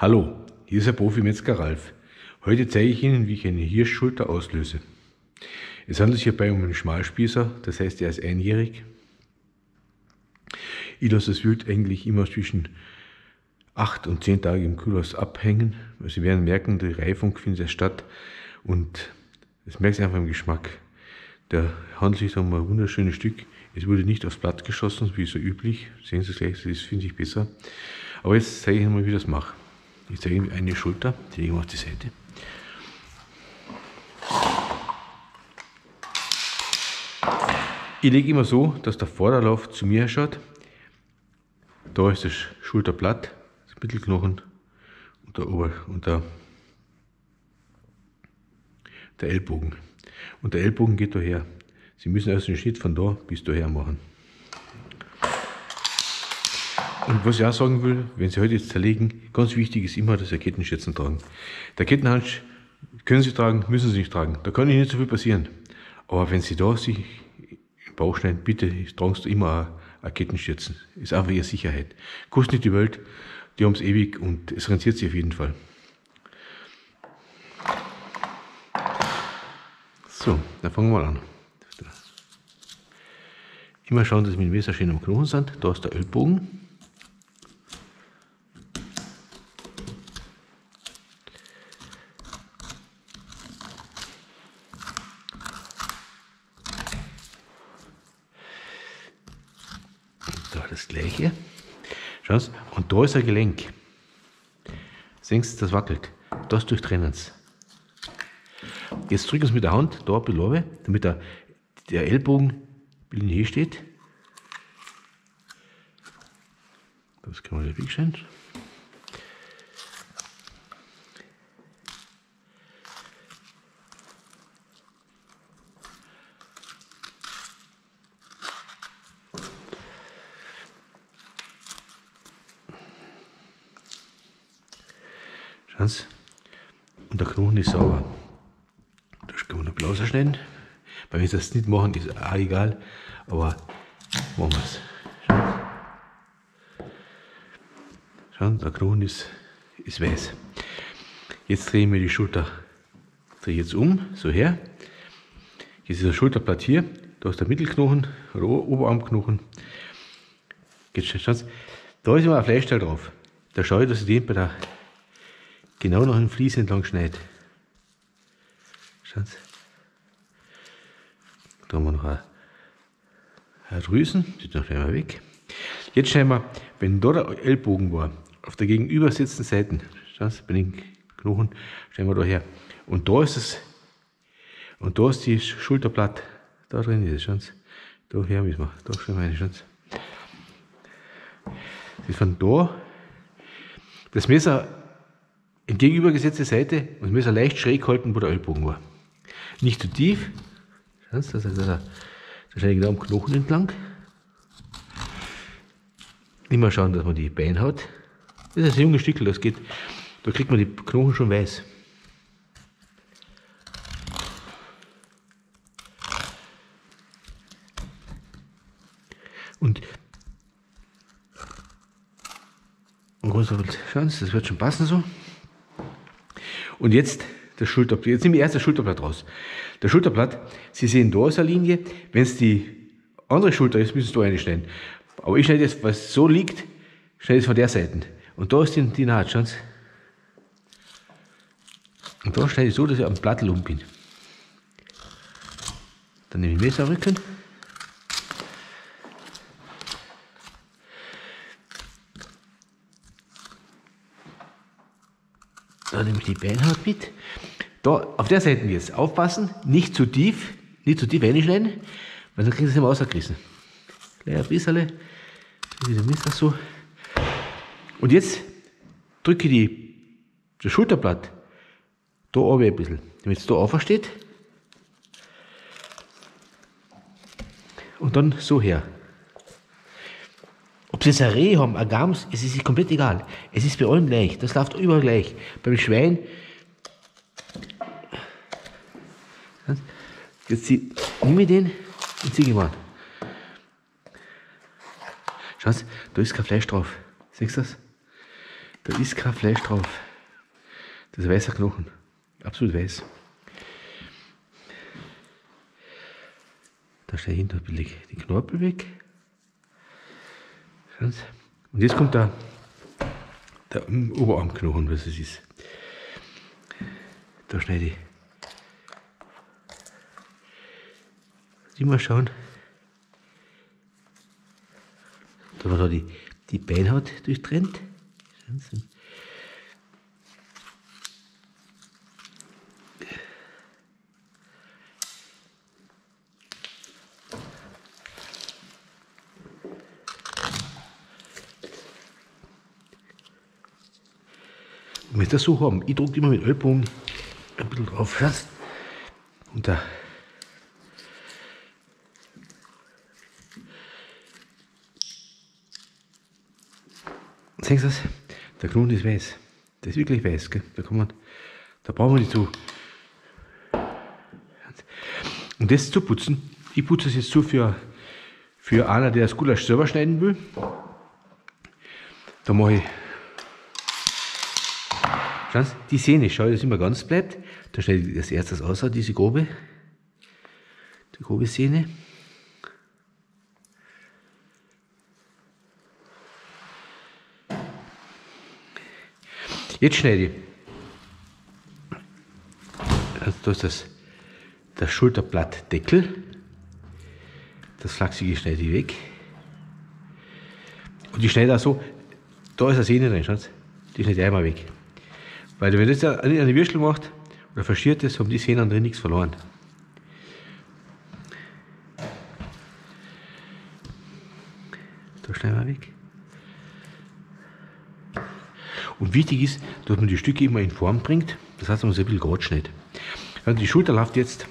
Hallo, hier ist der Profi-Metzger Ralf. Heute zeige ich Ihnen, wie ich eine Hirschschulter auslöse. Es handelt sich hierbei um einen Schmalspießer, das heißt, er ist einjährig. Ich lasse das Wild eigentlich immer zwischen 8 und 10 Tage im Kühlhaus abhängen. Sie werden merken, die Reifung findet statt und das merkt sich einfach im Geschmack. Der handelt sich um ein wunderschönes Stück. Es wurde nicht aufs Blatt geschossen, wie so üblich. Sehen Sie es gleich, das finde ich besser. Aber jetzt zeige ich Ihnen mal, wie ich das mache. Ich zeige Ihnen eine Schulter, die legen wir auf die Seite. Ich lege immer so, dass der Vorderlauf zu mir schaut. Da ist das Schulterblatt, das Mittelknochen und der, Ober und der, der Ellbogen. Und der Ellbogen geht daher. Sie müssen also den Schnitt von da bis daher machen. Und was ich auch sagen will, wenn Sie heute jetzt zerlegen, ganz wichtig ist immer, dass Sie Kettenschürzen tragen. Der Kettenhansch können Sie tragen, müssen Sie nicht tragen. Da kann Ihnen nicht so viel passieren. Aber wenn Sie da sich im Bauch schneiden, bitte tragen Sie immer eine Kettenschürzen. Ist einfach Ihre Sicherheit. Kostet nicht die Welt, die haben es ewig und es rentiert sich auf jeden Fall. So, dann fangen wir an. Immer schauen, dass wir mit dem Messer schön am Knochen sind. Da ist der Ölbogen. Da das gleiche. Schauen Sie, und da ist ein Gelenk. Sehen Sie, das wackelt. Das durchtrennen Sie. Jetzt drücken Sie mit der Hand da ein bisschen damit der, der Ellbogen in hier steht. Das kann man ja wegstellen. Sie. Und der Knochen ist sauber. Das kann man ein bisschen rausschneiden. Weil Sie das nicht machen, ist auch egal. Aber machen wir es. Schauen, der Knochen ist, ist weiß. Jetzt drehen wir die Schulter drehe jetzt um, so her. Jetzt ist das Schulterblatt hier, da ist der Mittelknochen oder Oberarmknochen. Jetzt schauen Sie, da ist immer ein Fleischteil drauf. Da schaue ich, dass ich den bei der genau nach dem Vlies entlang schneide. Schauen. Da haben wir noch eine Drüsen, die noch einmal weg. Jetzt schneiden wir, wenn da der Ellbogen war, auf der gegenübersetzten Seite, schauen Sie, bei den Knochen, schneiden wir da her. Und da ist es, und da ist die Schulterblatt, da drin ist es, schauen. Da her müssen wir, da schneiden wir rein, schauen Sie. Das ist von da, das Messer gegenübergesetzte Seite und Messer leicht schräg halten, wo der Ellbogen war. Nicht zu tief, schauen Sie, das ist also, da schneide ich genau am Knochen entlang. Immer schauen, dass man die Beinhaut, das ist ein junges Stückel, das geht, da kriegt man die Knochen schon weiß. Und schauen Sie, das wird schon passen so. Und jetzt das Schulterblatt. Jetzt nehmen wir erst das Schulterblatt raus. Das Schulterblatt, Sie sehen da ist eine Linie. Wenn es die andere Schulter ist, müssen Sie da reinschneiden. Aber ich schneide jetzt, was so liegt, schneide es von der Seite. Und da ist die, die Naht, schauen Sie. Und da schneide ich so, dass ich am Blatt um bin. Dann nehme ich Messerrücken. Da nehme ich die Beinhaut mit. Da, auf der Seite jetzt aufpassen, nicht zu tief, nicht zu tief reinschneiden, weil sonst kriegen Sie es immer rausgerissen. Gleich ein bisschen, diese Messer so. Und jetzt drücke ich die, das Schulterblatt da oben ein bisschen, damit es da aufsteht. Und dann so her. Ob sie jetzt ein Reh haben, ein Gams, es ist komplett egal. Es ist bei allem gleich. Das läuft überall gleich. Beim Schwein. Jetzt zieh, nehme ich den und ziehe ihn mal. Schaut, da ist kein Fleisch drauf. Siehst du das? Da ist kein Fleisch drauf. Das ist weißer Knochen. Absolut weiß. Da steht hinter die Knorpel weg. Und jetzt kommt der, der Oberarmknochen, was es ist. Da schneide ich. Immer schauen. Da war da die, die Beinhaut durchtrennt. Und wenn das so haben, ich drücke immer mit Ellbogen ein bisschen drauf. Und da. Sehen Sie das? Der Grund ist weiß. Der ist wirklich weiß. Gell? Da, kann man, da brauchen wir nicht so. Und das zu putzen, ich putze es jetzt so für, für einer, der das Gulasch selber schneiden will. Da mache ich Schauen Sie, die Sehne, schau, dass immer ganz bleibt. Da schneide ich das erstes aus, diese grobe, die grobe Sehne. Jetzt schneide ich. Also da ist das, das Schulterblattdeckel. Das Flachsige schneide ich weg. Und ich schneide auch so, da ist eine Sehne drin, schauen Sie. Die schneide ich einmal weg. Weil wenn das eine Würstel macht oder verschiert ist, haben die Sehnen drin nichts verloren. Da schneiden wir weg. Und wichtig ist, dass man die Stücke immer in Form bringt. Das heißt, man muss ein bisschen gerade schneidet. Also die Schulter läuft jetzt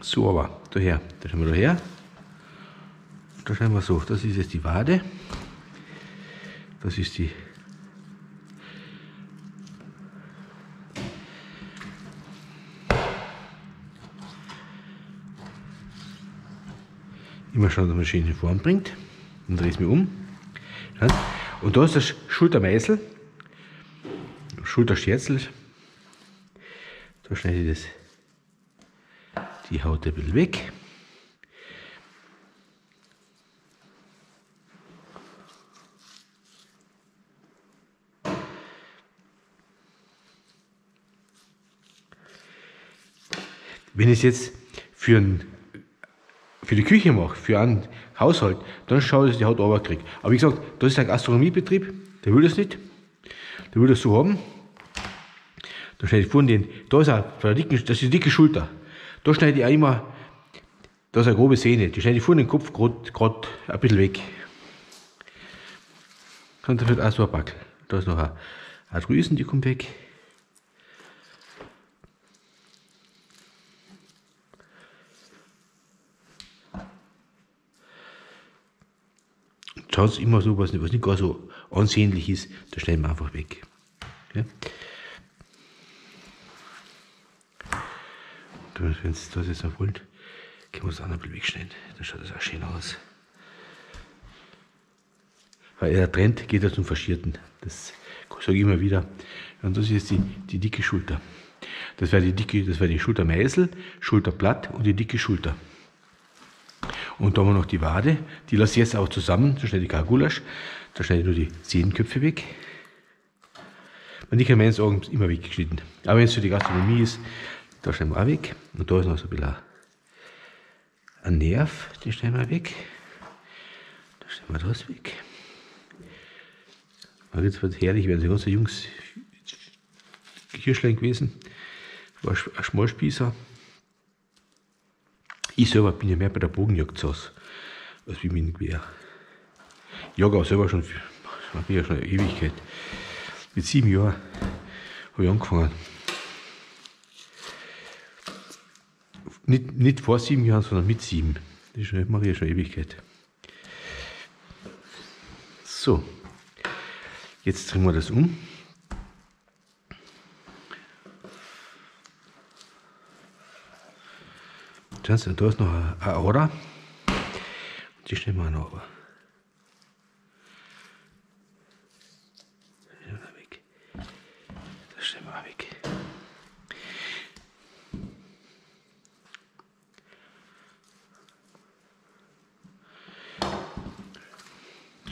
so aber daher. Da schauen wir daher. Da schneiden wir so. Das ist jetzt die Wade. Das ist die Immer schauen, dass man schön in Form bringt. Dann drehe ich es mir um. Und da ist das Schultermeißel, Schulterscherzel. Da schneide ich das, die Haut ein bisschen weg. Wenn ich es jetzt für einen für die Küche mache, für einen Haushalt, dann schaue ich, dass ich die Haut runterkriege. Aber wie gesagt, das ist ein Gastronomiebetrieb, der will das nicht. Der will das so haben. Da schneide ich vorne den, da ist auch, das ist die dicke Schulter. Da schneide ich auch immer, da ist eine grobe Sehne, die schneide ich vorne den Kopf gerade ein bisschen weg. Und da wird auch so ein Backel. Da ist noch eine, eine Drüsen, die kommt weg. Es immer so, was, nicht gar so ansehnlich ist, da schneiden wir einfach weg. Ja? Wenn Sie das jetzt noch wollt, können wir es auch noch ein bisschen wegschneiden. Dann schaut das auch schön aus. Weil der Trend geht ja zum Verschierten. Das sage ich immer wieder. Und das ist die, die dicke Schulter. Das wäre die dicke, die Schultermeißel, Schulterblatt und die dicke Schulter. Und da haben wir noch die Wade, die lasse ich jetzt auch zusammen, da schneide ich kein Gulasch, da schneide ich nur die Zehenköpfe weg. Meines Augen immer weggeschnitten. Aber wenn es für die Gastronomie ist, da schneiden wir auch weg. Und da ist noch so ein bisschen ein Nerv, den schneiden wir weg. Da schneiden wir das weg. Und jetzt wird es herrlich, werden sie ganz Jungs Hirschlein gewesen. War ein Schmalspießer. Ich selber bin ja mehr bei der Bogenjagd saß, als wie mit dem Gewehr. Ich jage auch selber schon, ich ja schon eine Ewigkeit. Mit sieben Jahren habe ich angefangen. Nicht, nicht vor sieben Jahren, sondern mit sieben. Das mache ich ja schon eine Ewigkeit. So, jetzt drehen wir das um. Schauen da ist noch eine Aura. Die stellen wir noch.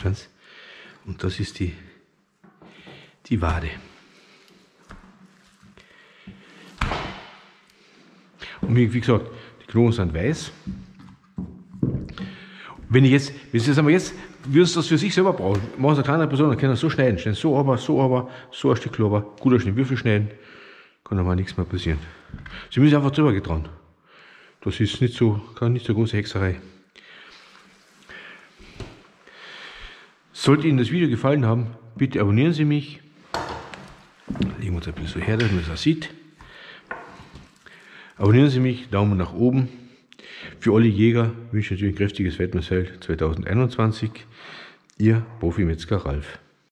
Ganz. Und das ist die, die Wade. Und wie gesagt, Knochen sind weiß. Wenn ich jetzt, wenn Sie sagen, jetzt würdest du das für sich selber brauchen, machen Sie eine kleine Person, dann können Sie so schneiden, schneiden so aber, so aber, so ein Stück aber, guter Schnitt, Würfel schneiden, kann aber nichts mehr passieren. Sie müssen einfach drüber getrauen. Das ist nicht so, kann nicht so große Hexerei. Sollte Ihnen das Video gefallen haben, bitte abonnieren Sie mich. Legen wir uns ein bisschen so her, dass man das auch sieht. Abonnieren Sie mich, Daumen nach oben. Für alle Jäger wünsche ich natürlich ein kräftiges Weltmeisterfeld 2021. Ihr Profi-Metzger Ralf.